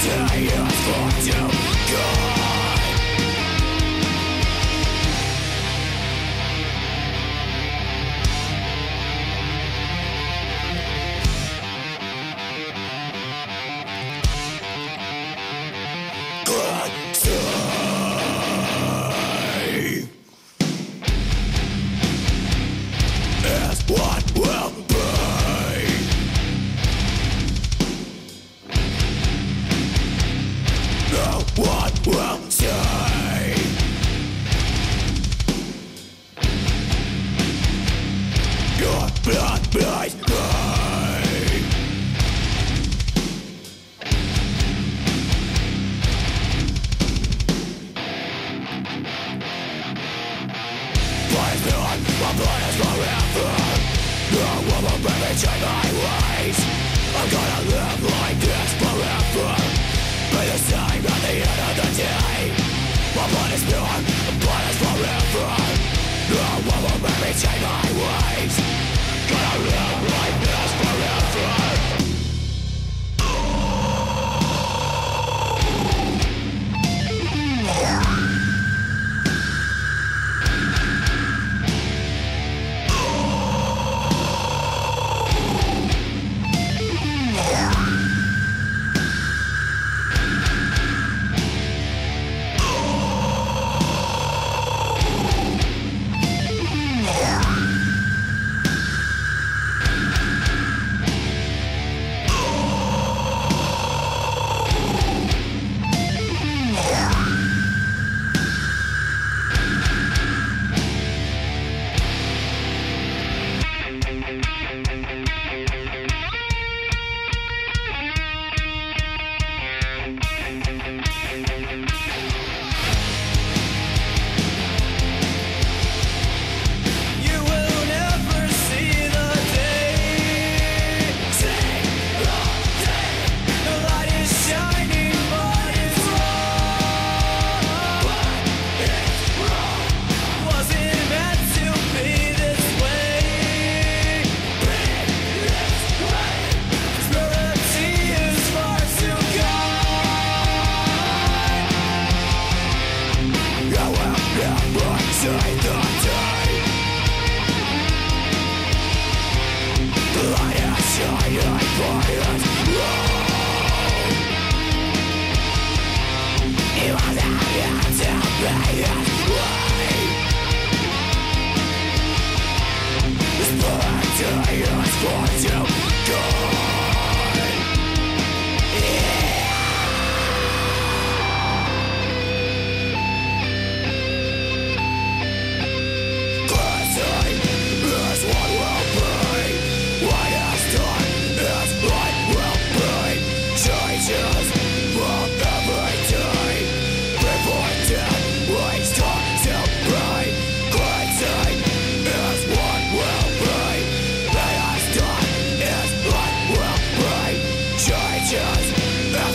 Is for what will say. Your blood lies gray. Please is it, my blood is forever. No one will bring me to my ways. I'm gonna live like this forever. May the Yeah.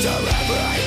forever.